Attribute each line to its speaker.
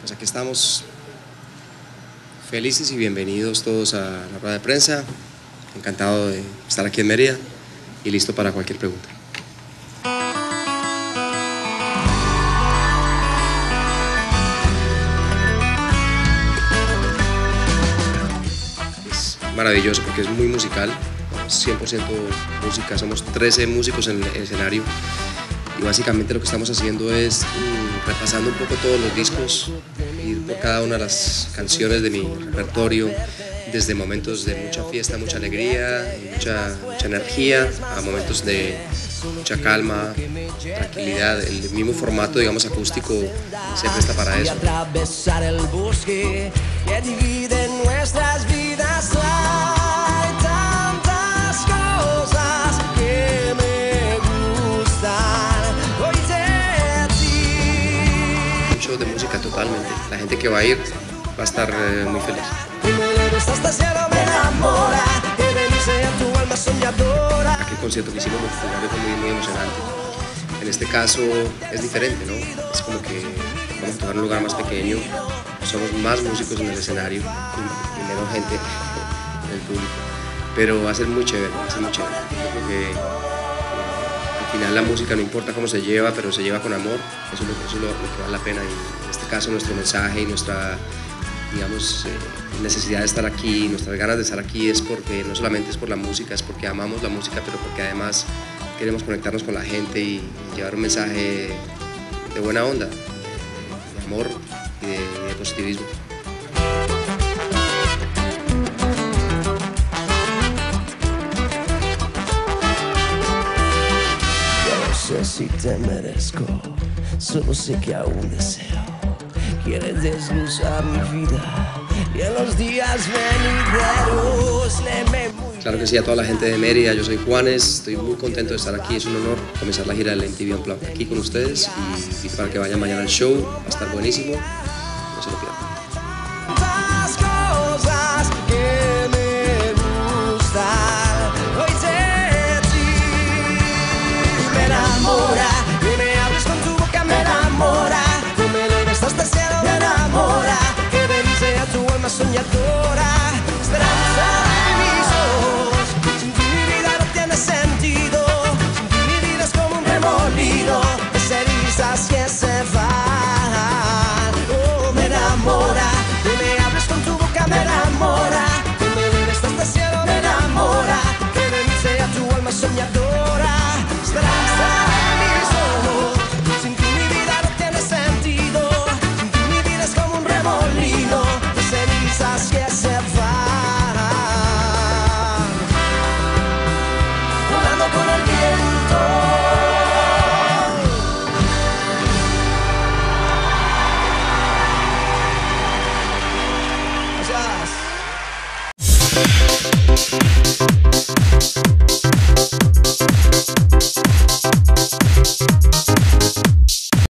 Speaker 1: Pues aquí estamos felices y bienvenidos todos a la rueda de prensa. Encantado de estar aquí en Mérida y listo para cualquier pregunta. Es maravilloso porque es muy musical, 100% música, somos 13 músicos en el escenario y básicamente lo que estamos haciendo es mm, repasando un poco todos los discos, ir por cada una de las canciones de mi repertorio, desde momentos de mucha fiesta, mucha alegría, mucha, mucha energía, a momentos de mucha calma, tranquilidad. El mismo formato, digamos, acústico se presta para eso. Show de música totalmente. La gente que va a ir va a estar eh, muy feliz. Aquel concierto que hicimos fue muy, muy emocionante. En este caso es diferente, ¿no? Es como que vamos a tocar un lugar más pequeño, somos más músicos en el escenario y, menos gente en el público. Pero va a ser muy chévere, va a ser muy chévere. Yo creo que al final la música no importa cómo se lleva, pero se lleva con amor. Eso es lo, que vale la pena. Y en este caso nuestro mensaje y nuestra digamos, eh, necesidad de estar aquí, nuestras ganas de estar aquí es porque no solamente es por la música, es porque amamos la música, pero porque además queremos conectarnos con la gente y llevar un mensaje de buena onda, de, amor y de positivismo. Claro que sí, a toda la gente de Mérida, yo soy Juanes, estoy muy contento de estar aquí, es un honor comenzar la gira del MTV aquí con ustedes y, y para que vayan mañana al show, va a estar buenísimo, no se lo pierdan.